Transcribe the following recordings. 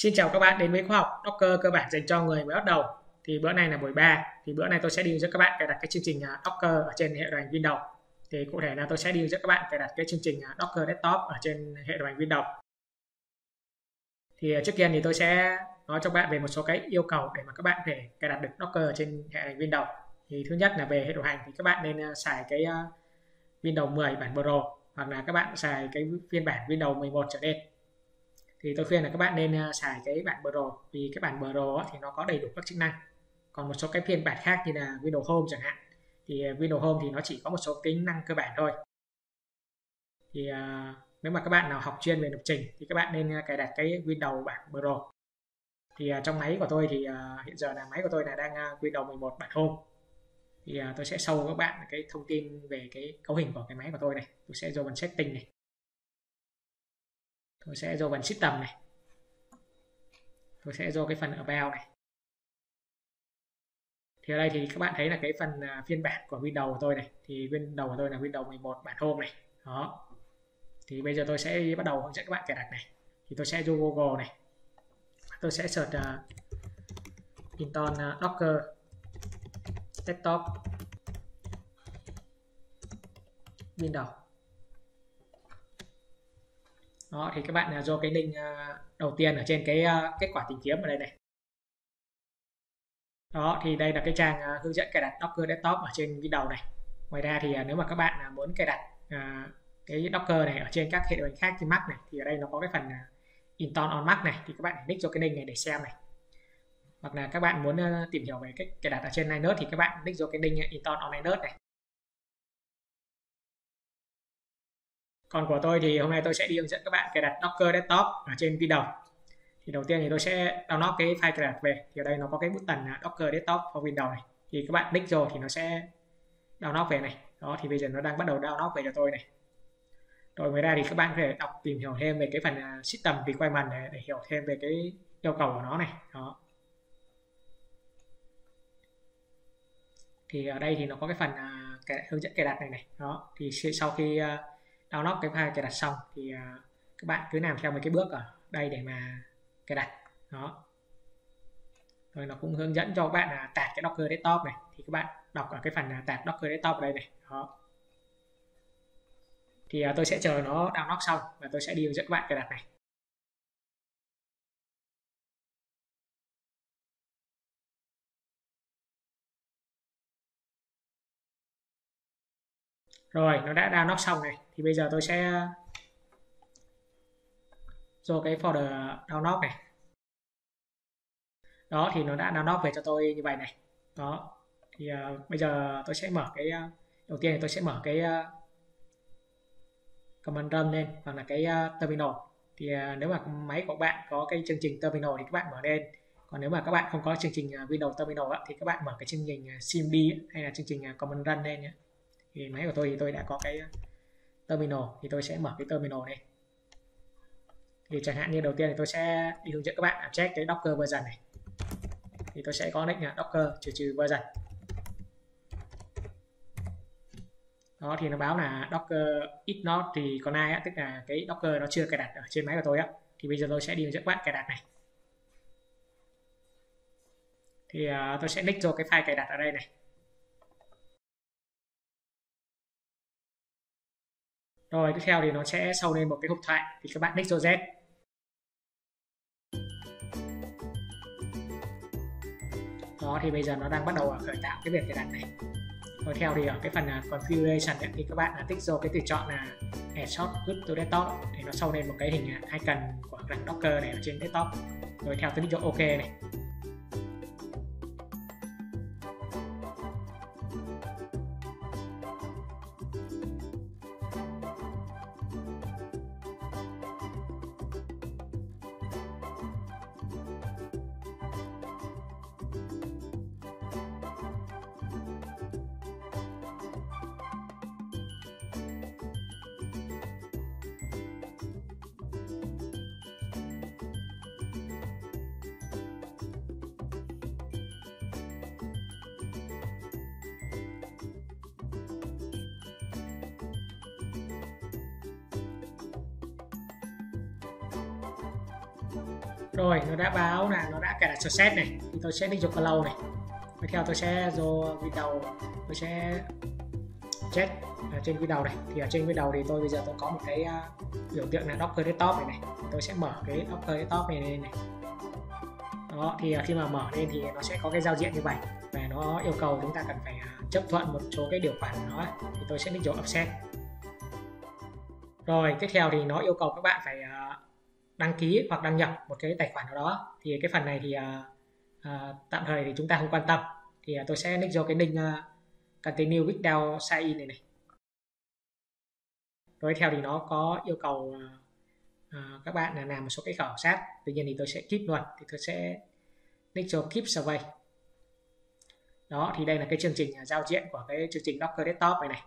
Xin chào các bạn đến với khóa học Docker, cơ bản dành cho người mới bắt đầu. Thì bữa nay là buổi 3. Thì bữa nay tôi sẽ đi hướng dẫn các bạn cài đặt cái chương trình à, Docker ở trên hệ điều hành Windows. Thì cụ thể là tôi sẽ đi hướng dẫn các bạn cài đặt cái chương trình à, Docker Desktop ở trên hệ điều hành Windows. Thì à, trước tiên thì tôi sẽ nói cho các bạn về một số cái yêu cầu để mà các bạn có thể cài đặt được Docker ở trên hệ điều hành Windows. Thì thứ nhất là về hệ điều hành thì các bạn nên xài cái Windows 10 bản Pro, hoặc là các bạn xài cái phiên bản Windows 11 trở lên thì tôi khuyên là các bạn nên à, xài cái bản Pro vì cái bản Pro thì nó có đầy đủ các chức năng. Còn một số cái phiên bản khác như là Windows Home chẳng hạn thì à, Windows Home thì nó chỉ có một số tính năng cơ bản thôi. Thì uh, nếu mà các bạn nào học chuyên về lập trình thì các bạn nên cài đặt cái Windows bản Pro. Thì uh, trong máy của tôi thì uh, hiện giờ là máy của tôi là đang uh, Windows 11 bản Home. Thì uh, tôi sẽ show các bạn cái thông tin về cái cấu hình của cái máy của tôi này. Tôi sẽ vô phần setting này tôi sẽ vô phần system này. Tôi sẽ vô cái phần about này. Thì ở đây thì các bạn thấy là cái phần à, phiên bản của Windows của tôi này thì Windows của tôi là Windows 11 bản hôm này. Đó. Thì bây giờ tôi sẽ bắt đầu hướng dẫn các bạn cài đặt này. Thì tôi sẽ vô Google này. Tôi sẽ search uh, install uh, Docker desktop Windows đó, thì các bạn là do cái link à, đầu tiên ở trên cái à, kết quả tìm kiếm ở đây này. Đó, thì đây là cái trang à, hướng dẫn cài đặt Docker Desktop ở trên Windows này. Ngoài ra thì nếu mà các bạn muốn cài đặt cái Docker này ở trên các hệ điều hành khác trên Mac này, thì ở đây nó có cái phần install on Mac này, thì các bạn click cho cái link này để xem này. Hoặc là các bạn muốn tìm hiểu về cách cài đặt ở trên Linux thì các bạn click vô cái link install on Linux này. Còn của tôi thì hôm nay tôi sẽ đi hướng dẫn các bạn cài đặt Docker Desktop ở trên Windows. Thì đầu tiên thì tôi sẽ download cái file cài đặt về. Thì ở đây nó có cái button Docker Desktop for Windows này. Thì các bạn click rồi thì nó sẽ download về này. Đó thì bây giờ nó đang bắt đầu download về cho tôi này. Rồi ngoài ra thì các bạn có thể đọc tìm hiểu thêm về cái phần à, system requirement này để hiểu thêm về cái yêu cầu của nó này. Đó. Thì ở đây thì nó có cái phần à, uh, cái hướng dẫn cài đặt này này. Đó thì sau khi uh, download cái file cài đặt xong thì uh, các bạn cứ làm theo mấy cái bước ở đây để mà cài đặt. Đó. Rồi nó cũng hướng dẫn cho các bạn là tạt cái Docker Desktop này. Thì các bạn đọc ở cái phần là tạt Docker Desktop ở đây này. Đó. Thì uh, tôi sẽ chờ nó download xong và tôi sẽ đi hướng dẫn các bạn cài đặt này. Rồi nó đã download xong này thì bây giờ tôi sẽ ờ, vô cái folder download này. Đó thì nó đã download về cho tôi như vậy này. Đó thì uh, bây giờ tôi sẽ mở cái uh, đầu tiên thì tôi sẽ mở cái uh, command run lên hoặc là cái uh, terminal. Thì uh, nếu mà máy của bạn có cái chương trình terminal thì các bạn mở lên. Còn nếu mà các bạn không có chương trình uh, Windows Terminal á, thì các bạn mở cái chương trình uh, CMD hay là chương trình uh, command run lên nhé thì máy của tôi thì tôi đã có cái ờ, terminal thì tôi sẽ mở cái terminal này thì chẳng hạn như đầu tiên thì tôi sẽ đi hướng dẫn các bạn check cái docker version này. Thì tôi sẽ có lệnh là docker trừ trừ version. Đó thì nó báo là docker is not thì còn ai á tức là cái docker nó chưa cài đặt ở trên máy của tôi á thì bây giờ tôi sẽ đi hướng dẫn các bạn cài đặt này. Thì uh, tôi sẽ click vô cái file cài đặt ở đây này. Rồi tiếp theo thì nó sẽ sâu lên một cái hộp thoại thì các bạn click Z đó thì bây giờ nó đang bắt đầu à, khởi tạo cái việc cài đặt này. Rồi theo thì ở cái phần à, configuration ấy, thì các bạn à, tích vô cái tùy chọn là headshot group to desktop thì nó sâu lên một cái hình icon của cái docker này ở trên desktop. Rồi theo tôi tích cho ok này. Rồi nó đã báo là nó đã cài đặt set này. Thì tôi sẽ đi vô cloud này. Tiếp theo tôi sẽ vô đầu, tôi sẽ check ở trên đầu này. Thì ở trên Windows thì tôi bây giờ tôi có một cái uh, biểu tượng là Docker Desktop này này. Tôi sẽ mở cái Docker Desktop này lên này. Đó thì uh, khi mà mở lên thì nó sẽ có cái giao diện như vậy. Và nó yêu cầu chúng ta cần phải uh, chấp thuận một số cái điều khoản của nó thì tôi sẽ định vào offset rồi tiếp theo thì nó yêu cầu các bạn phải uh, đăng ký hoặc đăng nhập một cái tài khoản nào đó. Thì cái phần này thì uh, tạm thời thì chúng ta không quan tâm. Thì uh, tôi sẽ nick vô cái link uh, continue without sign in này này. Rồi theo thì nó có yêu cầu uh, các bạn là làm một số cái khảo sát. Tuy nhiên thì tôi sẽ keep luôn. Thì tôi sẽ nick cho keep survey. Đó thì đây là cái chương trình giao diện của cái chương trình Docker Desktop này này.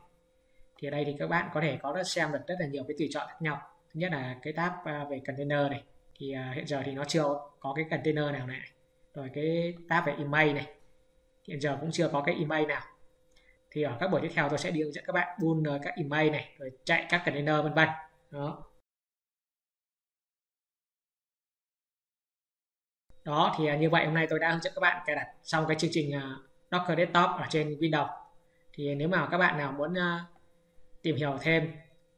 Thì ở đây thì các bạn có thể có xem được rất là nhiều cái tùy chọn khác nhau thứ nhất là cái tab à, về container này. Thì à, hiện giờ thì nó chưa có cái container nào này. Rồi cái tab về email này. Hiện giờ cũng chưa có cái email nào. Thì ở các buổi tiếp theo tôi sẽ đi hướng dẫn các bạn build à, các email này, rồi chạy các container vân vân. Đó. Đó, thì như vậy hôm nay tôi đã hướng dẫn các bạn cài đặt xong cái chương trình Docker Desktop ở trên Windows. Thì nếu mà các bạn nào muốn tìm hiểu thêm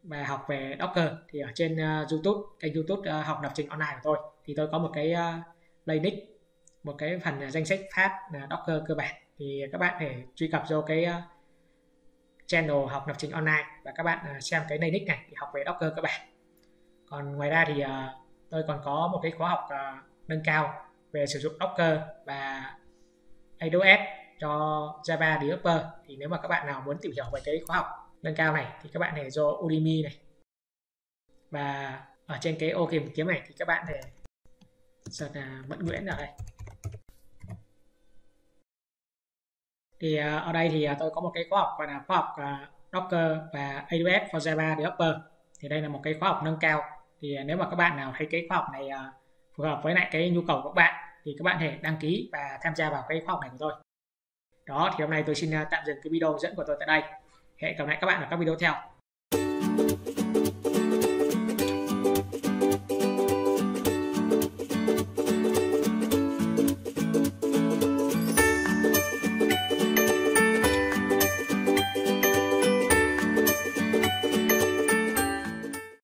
và học về Docker thì ở trên ờ, YouTube kênh YouTube ờ, học lập trình online của tôi. Thì tôi có một cái ờ, playlist một cái phần danh sách phát uh, Docker cơ bản. Thì các bạn thể truy cập vô cái channel học lập trình online và các bạn uh, xem cái playlist này thì học về Docker cơ bản. Còn ngoài ra thì uh, tôi còn có một cái khóa học uh, nâng cao về sử dụng Docker và AWS cho Java developer. Thì nếu mà các bạn nào muốn tìm hiểu về cái khóa học nâng cao này, thì các bạn thể do Udemy này. Và ở trên cái ô tìm kiếm này thì các bạn thể search là Mẫn Nguyễn ở đây. Thì à, ở đây thì à, tôi có một cái khóa học gọi là khóa học à, Docker và AWS for Java Developer. Thì đây là một cái khóa học nâng cao. Thì nếu mà các bạn nào thấy cái khóa học này phù hợp với lại cái nhu cầu của các bạn, thì các bạn thể đăng ký và tham gia vào cái khóa học này của tôi. Đó, thì hôm nay tôi xin tạm dừng cái video dẫn của tôi tại đây hẹn gặp lại các bạn ở các video theo.